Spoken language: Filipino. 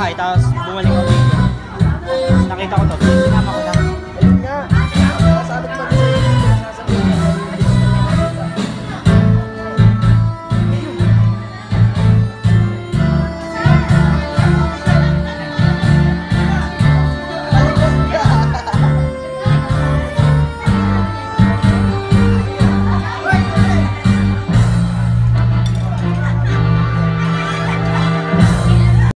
bahay, tapos bumalik ako dito. Nakita ko to.